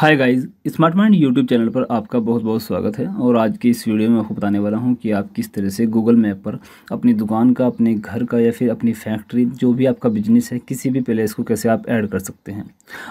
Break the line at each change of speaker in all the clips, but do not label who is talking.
Hi guys smart mind YouTube channel पर आपका बहुत बहुत स्वागत है और आज की इस वीडियो में आपको बताने वाला हूँ कि आप किस तरह से गूगल मैप पर अपनी दुकान का, अपने घर का या फिर अपनी फैक्ट्री जो भी आपका बिज़नेस है, किसी भी प्लेस को कैसे आप ऐड कर सकते हैं।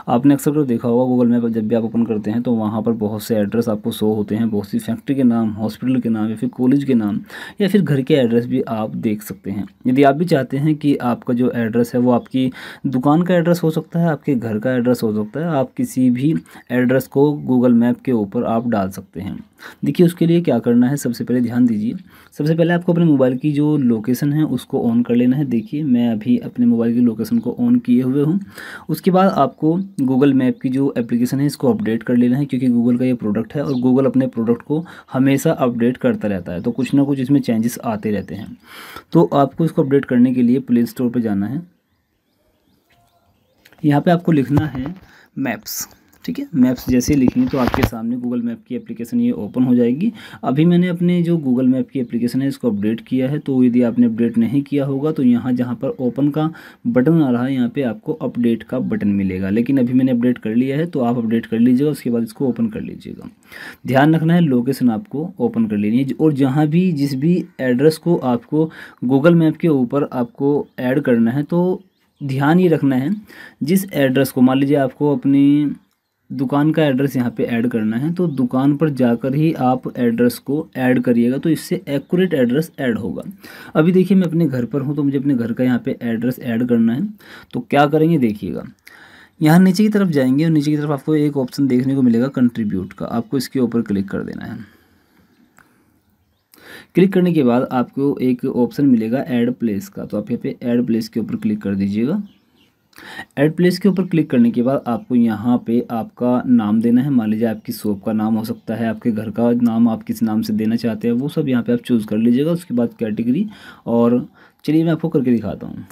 आपने अक्सर तो देखा होगा गूगल मैप जब भी आप ओपन करते हैं तो वहाँ पर बहुत से एड्रेस आपको शो होते हैं। बहुत सी फैक्ट्री के नाम हॉस्पिटल के नाम या फिर कॉलेज के नाम या फिर घर के एड्रेस भी आप देख सकते हैं। यदि आप भी चाहते हैं कि आपका जो एड्रेस है, वो आपकी दुकान का एड्रेस हो सकता है, आपके घर का एड्रेस हो सकता है, आप किसी भी एड्रेस को गूगल मैप के ऊपर आप डाल सकते हैं। देखिए, उसके लिए क्या करना है, सबसे पहले ध्यान दीजिए। सबसे पहले आपको अपने मोबाइल की जो लोकेशन है, उसको ऑन कर लेना है। देखिए, मैं अभी अपने मोबाइल की लोकेशन को ऑन किए हुए हूँ। उसके बाद आपको गूगल मैप की जो एप्लीकेशन है, इसको अपडेट कर लेना है, क्योंकि गूगल का ये प्रोडक्ट है और गूगल अपने प्रोडक्ट को हमेशा अपडेट करता रहता है। तो कुछ ना कुछ इसमें चेंजेस आते रहते हैं। तो आपको इसको अपडेट करने के लिए प्ले स्टोर पर जाना है। यहाँ पर आपको लिखना है मैप्स। ठीक है? मैप्स जैसे लिखेंगे तो आपके सामने गूगल मैप की एप्लीकेशन ये ओपन हो जाएगी। अभी मैंने अपने जो गूगल मैप की एप्लीकेशन है, इसको अपडेट किया है तो यदि आपने अपडेट नहीं किया होगा तो यहाँ जहाँ पर ओपन का बटन आ रहा है, यहाँ पर आपको अपडेट का बटन मिलेगा। लेकिन अभी मैंने अपडेट कर लिया है तो आप अपडेट कर लीजिएगा, उसके बाद इसको ओपन कर लीजिएगा। ध्यान रखना है लोकेशन आपको ओपन कर लेनी है, और जहाँ भी, जिस भी एड्रेस को आपको गूगल मैप के ऊपर आपको ऐड करना है तो ध्यान ये रखना है, जिस एड्रेस को, मान लीजिए आपको अपनी दुकान का एड्रेस यहाँ पे ऐड करना है तो दुकान पर जाकर ही आप एड्रेस को ऐड करिएगा तो इससे एक्यूरेट एड्रेस ऐड होगा। अभी देखिए मैं अपने घर पर हूँ तो मुझे अपने घर का यहाँ पे एड्रेस ऐड करना है तो क्या करेंगे देखिएगा। यहाँ नीचे की तरफ़ जाएँगे, और नीचे की तरफ़ आपको एक ऑप्शन देखने को मिलेगा कंट्रीब्यूट का। आपको इसके ऊपर क्लिक कर देना है। क्लिक करने के बाद आपको एक ऑप्शन मिलेगा ऐड प्लेस का। तो आप यहाँ पे ऐड प्लेस के ऊपर क्लिक कर दीजिएगा। एड प्लेस के ऊपर क्लिक करने के बाद आपको यहाँ पे आपका नाम देना है। मान लीजिए आपकी शॉप का नाम हो सकता है, आपके घर का नाम आप किस नाम से देना चाहते हैं, वो सब यहाँ पे आप चूज़ कर लीजिएगा। उसके बाद कैटेगरी और चलिए मैं आपको करके दिखाता हूँ।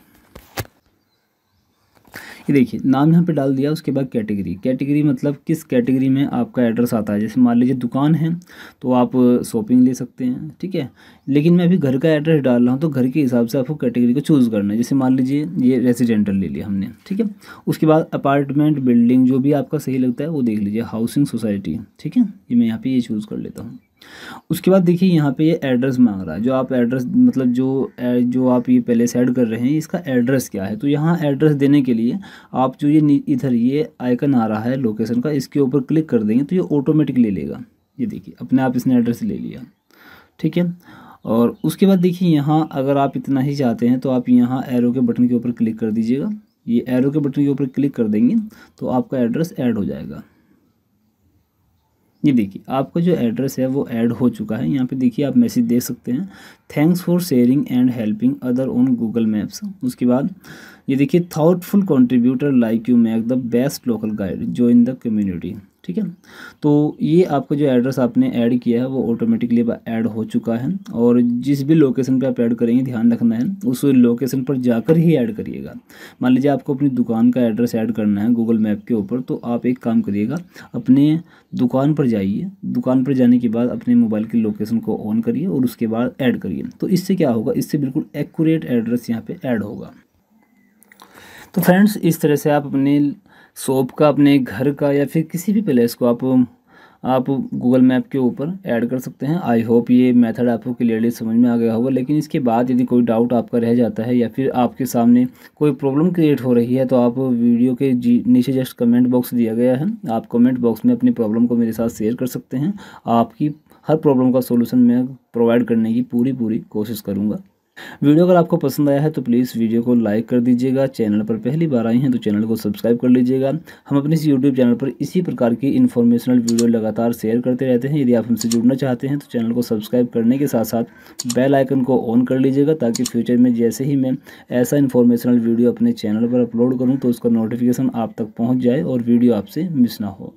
ये देखिए, नाम यहाँ पे डाल दिया, उसके बाद कैटेगरी। कैटेगरी मतलब किस कैटेगरी में आपका एड्रेस आता है? जैसे मान लीजिए दुकान है तो आप शॉपिंग ले सकते हैं, ठीक है? लेकिन मैं अभी घर का एड्रेस डाल रहा हूँ तो घर के हिसाब से आपको कैटेगरी को चूज़ करना है। जैसे मान लीजिए, ये रेजिडेंटल ले लिया हमने, ठीक है? उसके बाद अपार्टमेंट, बिल्डिंग, जो भी आपका सही लगता है, वो देख लीजिए, हाउसिंग सोसाइटी, ठीक है? ये मैं यहाँ पर ये चूज़ कर लेता हूँ। उसके बाद देखिए यहाँ पे ये एड्रेस मांग रहा है। जो आप एड्रेस मतलब जो जो आप ये पहले सेड कर रहे हैं, इसका एड्रेस क्या है? तो यहाँ एड्रेस देने के लिए आप जो ये इधर ये आइकन आ रहा है लोकेशन का, इसके ऊपर क्लिक कर देंगे तो ये ऑटोमेटिक ले लेगा। ये देखिए, अपने आप इसने एड्रेस ले लिया। ठीक है? और उसके बाद देखिए यहाँ अगर आप इतना ही चाहते हैं तो आप यहाँ एरो के बटन के ऊपर क्लिक कर दीजिएगा। ये एरो के बटन के ऊपर क्लिक कर देंगे तो आपका एड्रेस ऐड हो जाएगा। ये देखिए, आपका जो एड्रेस है वो ऐड हो चुका है। यहाँ पे देखिए, आप मैसेज दे सकते हैं। Thanks for sharing and helping other on Google maps उसके बाद ये देखिए thoughtful contributor like you make the best local guide जो इन द कम्युनिटी ठीक है तो ये आपका जो एड्रेस आपने ऐड किया है, वो ऑटोमेटिकली ऐड हो चुका है। और जिस भी लोकेशन पे आप ऐड करेंगे, ध्यान रखना है, उस लोकेशन पर जाकर ही ऐड करिएगा। मान लीजिए आपको अपनी दुकान का एड्रेस ऐड करना है गूगल मैप के ऊपर तो आप एक काम करिएगा, अपने दुकान पर जाइए। दुकान पर जाने के बाद अपने मोबाइल की लोकेशन को ऑन करिए और उसके बाद ऐड करिए। तो इससे क्या होगा? इससे बिल्कुल एक्यूरेट एड्रेस यहाँ पर ऐड होगा। तो फ्रेंड्स इस तरह से आप अपने शॉप का अपने घर का या फिर किसी भी प्लेस को आप आप गूगल मैप के ऊपर ऐड कर सकते हैं। आई होप ये मेथड आपको क्लियरली समझ में आ गया होगा। लेकिन इसके बाद यदि कोई डाउट आपका रह जाता है या फिर आपके सामने कोई प्रॉब्लम क्रिएट हो रही है तो आप वीडियो के नीचे जस्ट कमेंट बॉक्स दिया गया है। आप कमेंट बॉक्स में अपनी प्रॉब्लम को मेरे साथ शेयर कर सकते हैं। आपकी हर प्रॉब्लम का सोल्यूशन मैं प्रोवाइड करने की पूरी पूरी कोशिश करूँगा। वीडियो अगर आपको पसंद आया है तो प्लीज़ वीडियो को लाइक कर दीजिएगा। चैनल पर पहली बार आई हैं तो चैनल को सब्सक्राइब कर लीजिएगा। हम अपने इस यूट्यूब चैनल पर इसी प्रकार की इन्फॉर्मेशनल वीडियो लगातार शेयर करते रहते हैं। यदि आप हमसे जुड़ना चाहते हैं तो चैनल को सब्सक्राइब करने के साथ साथ बेल आइकन को ऑन कर लीजिएगा, ताकि फ्यूचर में जैसे ही मैं ऐसा इन्फॉर्मेशनल वीडियो अपने चैनल पर अपलोड करूँ तो उसका नोटिफिकेशन आप तक पहुँच जाए और वीडियो आपसे मिस ना हो।